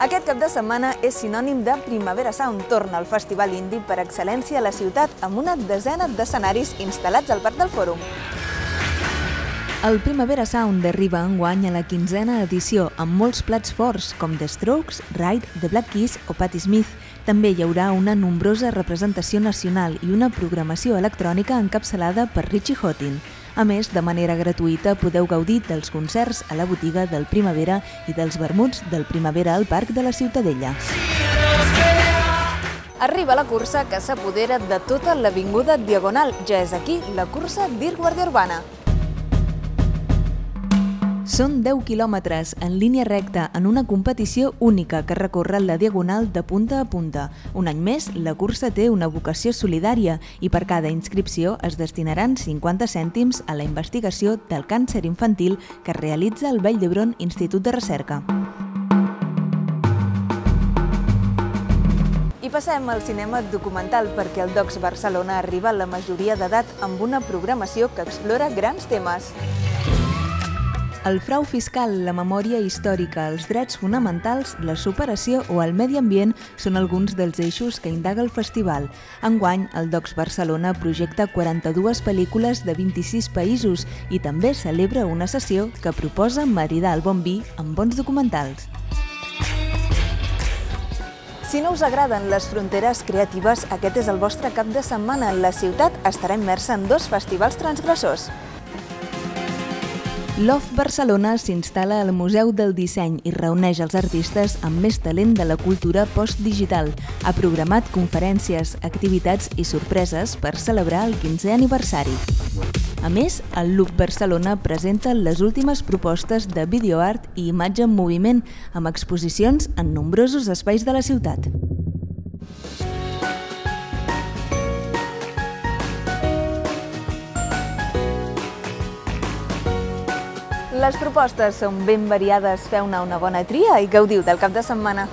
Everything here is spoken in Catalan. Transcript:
Aquest cap de setmana és sinònim de Primavera Sound. Torna al Festival Indi per excel·lència a la ciutat amb una desena d'escenaris instal·lats al Parc del Fòrum. El Primavera Sound arriba enguany a la quinzena edició amb molts plats forts com The Strokes, Ride, The Black Keys o Patti Smith. També hi haurà una nombrosa representació nacional i una programació electrònica encapçalada per Richie Houghton. A més, de manera gratuïta podeu gaudir dels concerts a la botiga del Primavera i dels vermuts del Primavera al Parc de la Ciutadella. Arriba la cursa que s'apodera de tota l'avinguda Diagonal. Ja és aquí la cursa d'Ir Guàrdia Urbana. Són 10 quilòmetres en línia recta en una competició única que recorre la diagonal de punta a punta. Un any més, la cursa té una vocació solidària i per cada inscripció es destinaran 50 cèntims a la investigació del càncer infantil que realitza el Vall d'Hebron Institut de Recerca. I passem al cinema documental perquè el Docs Barcelona arriba a la majoria d'edat amb una programació que explora grans temes. El frau fiscal, la memòria històrica, els drets fonamentals, la superació o el medi ambient són alguns dels eixos que indaga el festival. Enguany, el Docs Barcelona projecta 42 pel·lícules de 26 països i també celebra una sessió que proposa maridar el bon vi amb bons documentals. Si no us agraden les fronteres creatives, aquest és el vostre cap de setmana. La ciutat estarà immersa en dos festivals transgressors. Love Barcelona s'instal·la al Museu del Disseny i reuneix els artistes amb més talent de la cultura postdigital. Ha programat conferències, activitats i sorpreses per celebrar el 15è aniversari. A més, el Look Barcelona presenta les últimes propostes de videoart i imatge en moviment amb exposicions en nombrosos espais de la ciutat. Les propostes són ben variades, feu-ne una bona tria i gaudiu del cap de setmana.